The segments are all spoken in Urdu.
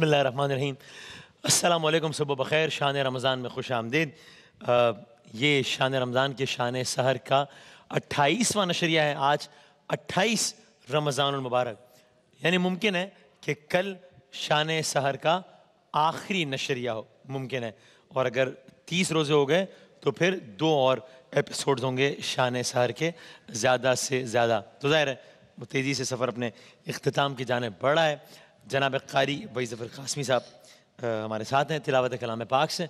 بسم اللہ الرحمن الرحیم۔ السلام علیکم صبح بخیر شان رمضان میں خوش آمدید۔ آ، یہ شان رمضان کے شان سحر کا اٹھائیسواں نشریہ ہے۔ آج اٹھائیس رمضان المبارک۔ یعنی ممکن ہے کہ کل شان سحر کا آخری نشریہ ہو۔ ممکن ہے۔ اور اگر تیس روزے ہو گئے تو پھر دو اور ایپیسوڈز ہوں گے شان سحر کے۔ زیادہ سے زیادہ۔ تو ظاہر ہے وہ تیزی سے سفر اپنے اختتام کی جانب بڑھا ہے۔ جناب قاری بھائی ظفر قاسمی صاحب ہمارے ساتھ ہیں تلاوت کلام پاک سے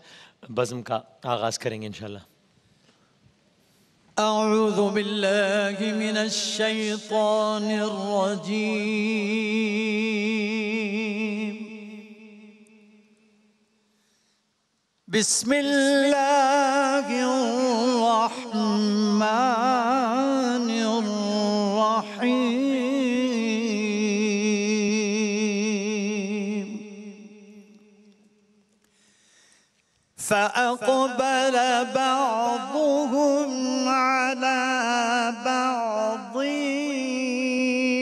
بزم کا آغاز کریں گے انشاءاللہ۔ اعوذ باللہ من الشیطان الرجیم۔ بسم اللہ الرحمن الرحیم۔ فأقبل بعضهم على بعض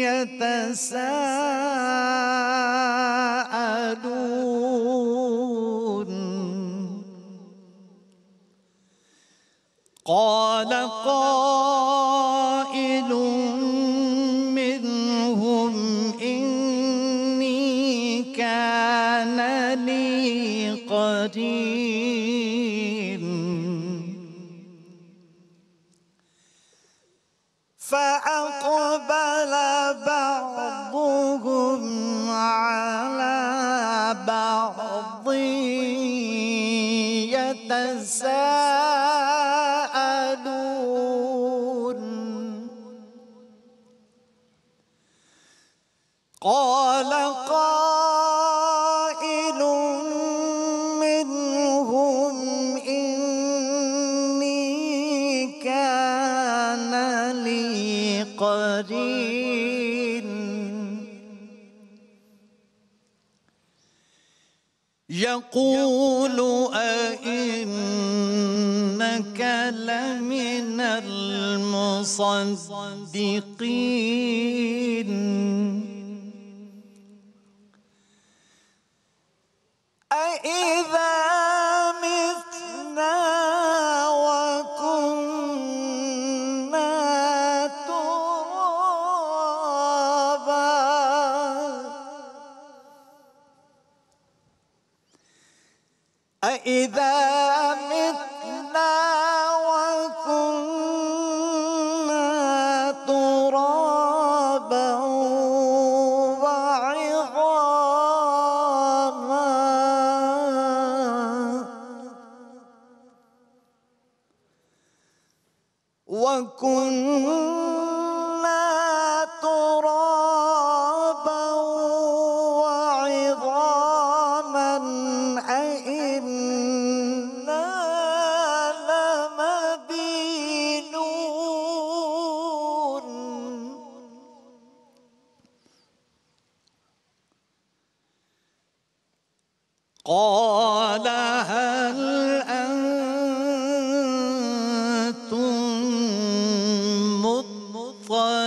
يتساءلون. قال قائل منهم إني كان لي قرين قرين يقول أئنك لمن المصدقين. أإذا أإذا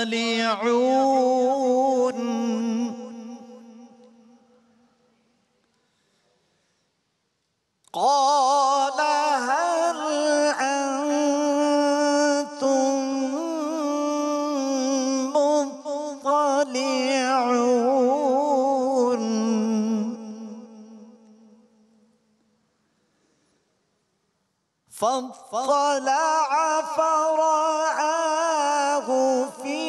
مطلعون قال هل أنتم مطلعون؟ فاطلع فرآه في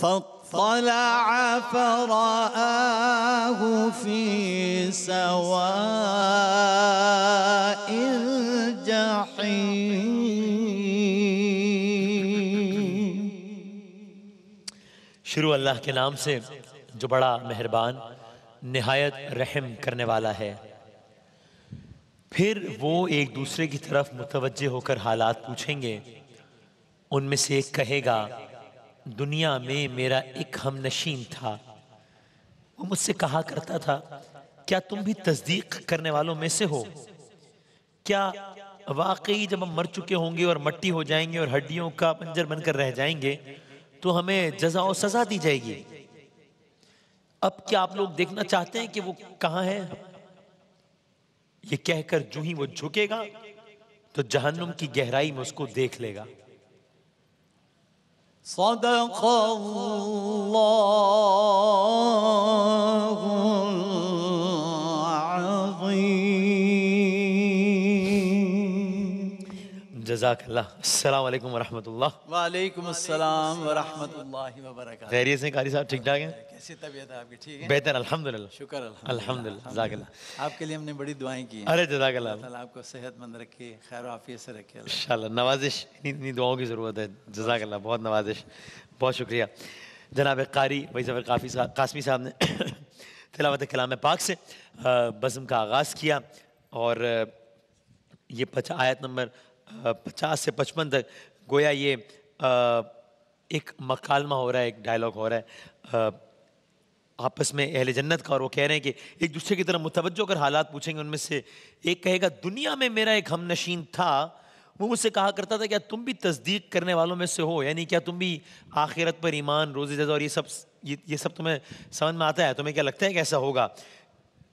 فاطلع فرآه في سواء الجحيم. شروع اللہ کے نام سے جو بڑا مہربان، نہایت رحم کرنے والا ہے۔ پھر وہ ایک دوسرے کی طرف متوجہ ہو کر حالات پوچھیں گے۔ ان میں سے ایک کہے گا دنیا میں میرا ایک ہم نشین تھا۔ وہ مجھ سے کہا کرتا تھا، کیا تم بھی تصدیق کرنے والوں میں سے ہو؟ کیا واقعی جب ہم مر چکے ہوں گے اور مٹی ہو جائیں گے اور ہڈیوں کا پنجر بن کر رہ جائیں گے، تو ہمیں جزا و سزا دی جائے گی۔ اب کیا آپ لوگ دیکھنا چاہتے ہیں کہ وہ کہاں ہے؟ یہ کہہ کر جو ہی وہ جھکے گا، تو جہنم کی گہرائی میں اس کو دیکھ لے گا۔ صدق الله جزاک اللہ السلام علیکم ورحمۃ اللہ وعلیکم السلام ورحمۃ اللہ وبرکاتہ۔ خیریت سے قاری صاحب ٹھیک ٹھاک ہیں؟ کیسی طبیعت ہے آپ کی؟ ٹھیک ہے بہتر الحمدللہ۔ شکر الحمد الحمدللہ جزاک اللہ آپ کے لیے ہم نے بڑی دعائیں کی ہیں۔ ارے جزاک اللہ اللہ آپ کو صحت مند رکھے خیر و عافیت سے رکھے۔ اللہ انشاءاللہ نوازش اتنی دعاؤں کی ضرورت ہے۔ جزاک اللہ بہت نوازش بہت شکریہ۔ جناب قاری وہی ظفر قافی صاحب قاسمی صاحب نے تلاوت کلام پاک سے بزم کا آغاز کیا اور یہ پچ آیت نمبر پچاس سے پچپن تک، گویا یہ ایک مکالمہ ہو رہا ہے، ایک ڈائلاگ ہو رہا ہے آپس میں اہل جنت کا، اور وہ کہہ رہے ہیں کہ ایک دوسرے کی طرف متوجہ کر حالات پوچھیں گے، ان میں سے ایک کہے گا، دنیا میں میرا ایک ہم نشین تھا، وہ مجھ سے کہا کرتا تھا، کیا تم بھی تصدیق کرنے والوں میں سے ہو؟ یعنی کیا تم بھی آخرت پر ایمان روزی جزا، اور یہ سب، یہ یہ سب تمہیں سمجھ میں آتا ہے؟ تمہیں کیا لگتا ہے کہ ایسا ہوگا؟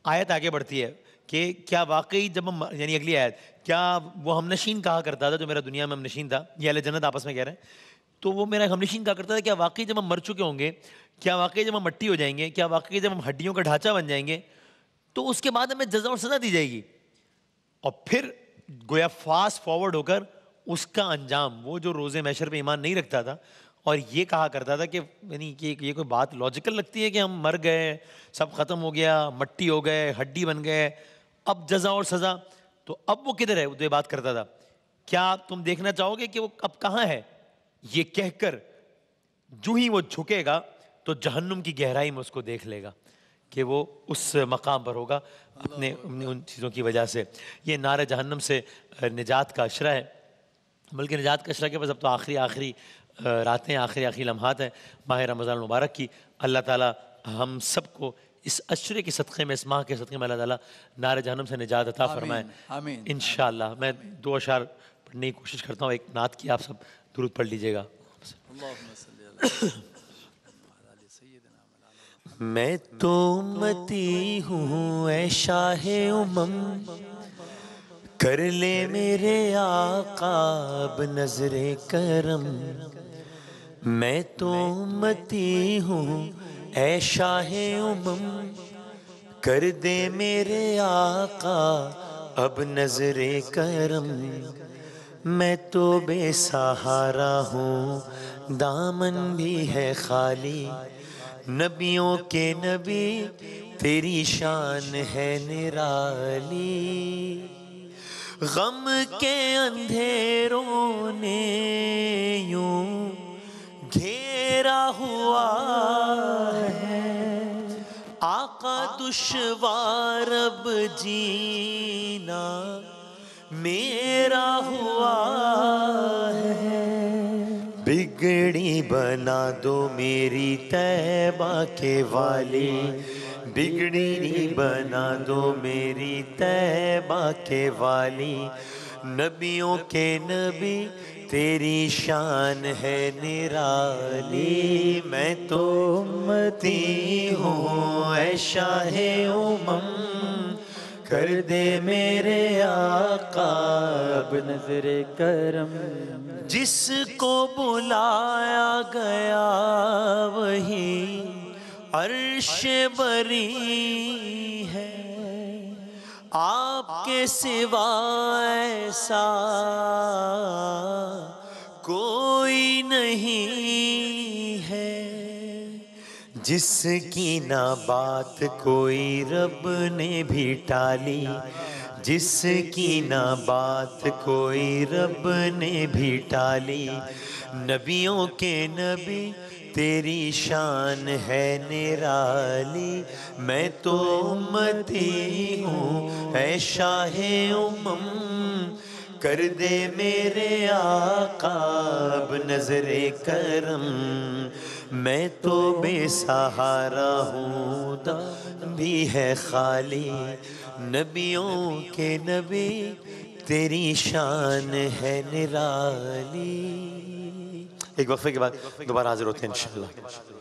آیت آگے بڑھتی ہے کہ کیا واقعی جب ہم یعنی اگلی آیت، کیا وہ ہم نشین کہا کرتا تھا جو میرا دنیا میں ہم نشین تھا؟ یہ اہل جنت آپس میں کہہ رہے ہیں۔ تو وہ میرا ہم نشین کہا کرتا تھا، کیا واقعی جب ہم مر چکے ہوں گے، کیا واقعی جب ہم مٹی ہو جائیں گے، کیا واقعی جب ہم ہڈیوں کا ڈھانچہ بن جائیں گے، تو اس کے بعد ہمیں جزا اور سزا دی جائے گی۔ اور پھر گویا فاسٹ فارورڈ ہو کر اس کا انجام، وہ جو روزے میشر پہ ایمان نہیں رکھتا تھا، اور یہ کہا کرتا تھا کہ یعنی کہ یہ کوئی بات لاجیکل لگتی ہے کہ ہم مر گئے، سب ختم ہو گیا، مٹی ہو گئے، ہڈی بن گئے اب جزا اور سزا۔ تو اب وہ کدھر ہے؟ وہ بات کرتا تھا۔ کیا تم دیکھنا چاہو گے کہ وہ اب کہاں ہے؟ یہ کہہ کر جو ہی وہ جھکے گا تو جہنم کی گہرائی میں اس کو دیکھ لے گا کہ وہ اس مقام پر ہوگا اپنے ان چیزوں کی وجہ سے۔ یہ نار جہنم سے نجات کا اشرہ ہے۔ بلکہ نجات کا اشرہ کے پاس اب تو آخری آخری راتیں آخری آخری لمحات ہیں۔ ماہ رمضان المبارک کی۔ اللہ تعالیٰ ہم سب کو اس اشرے کے صدقے میں اس ماہ کے صدقے میں اللہ تعالیٰ نار جہنم سے نجات عطا فرمائے۔ آمین انشاءاللہ میں دو اشعار پڑھنے کی کوشش کرتا ہوں۔ ایک نعت کی آپ سب درود پڑھ لیجیے گا۔ اللہ میں تو امتی ہوں اے شاہ امم۔ کر لے میرے آقا اب نظر کرم۔ میں تو امتی ہوں اے شاہ امم، کر دے میرے آقا، اب نظر کرم۔ میں تو بے سہارا ہوں، دامن بھی ہے خالی۔ نبیوں کے نبی، تیری شان ہے نرالی۔ غم کے اندھیروں نے یوں گھیرا ہوا آقا دشوار اب جینا میرا ہوا ہے۔ بگڑی بنا دو میری تیبہ کے والی۔ بگڑی بنا دو میری تیبہ کے والی۔ نبیوں کے نبی تیری شان ہے نرالی، میں تو امتی ہوں، اے شاہ امم، کر دے میرے آقا، اب نظر کرم۔ جس کو بلایا گیا وہی عرش بری ہے۔ آپ کے سوا ایسا کوئی نہیں ہے۔ جس کی نہ بات کوئی رب نے بھی ٹالی، جس کی نہ بات کوئی رب نے بھی ٹالی۔ نبیوں کے نبی، تیری شان ہے نرالی۔ میں تو امتی ہوں، اے شاہ امم کر دے میرے آقا، اب نظر کرم۔ میں تو بے سہارا ہوں، دم بھی ہے خالی۔ نبیوں کے نبی، تیری شان ہے نرالی۔ ایک وقفے کے بعد دوبارہ حاضر ہوتے ہیں انشاءاللہ۔